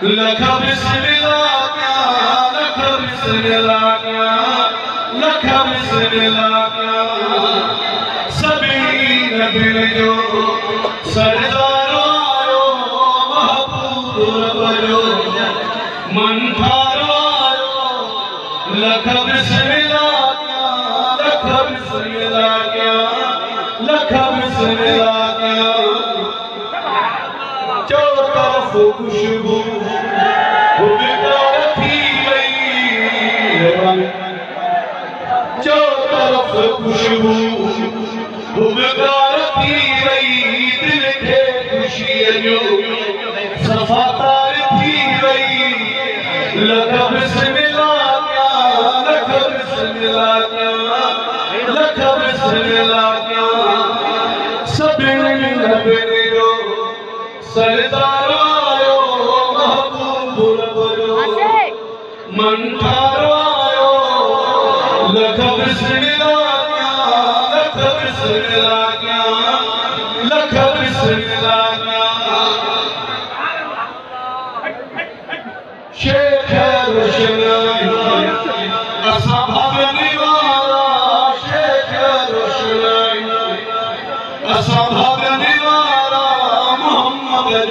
लख क्या लख क्या सभी नबी जो मन लख क्या लख बिस्मिल्लाह क्या लख बिस्मिल्लाह क्या جو طرف خوشبو ٿي وئي جو طرف خوشبو ٿي وئي دل کي خوشيءَ جو سفاتار ٿي لک ڪيا لک روشنائي اسان والا شيخ روشنائي اسان ڀاگني والا محمد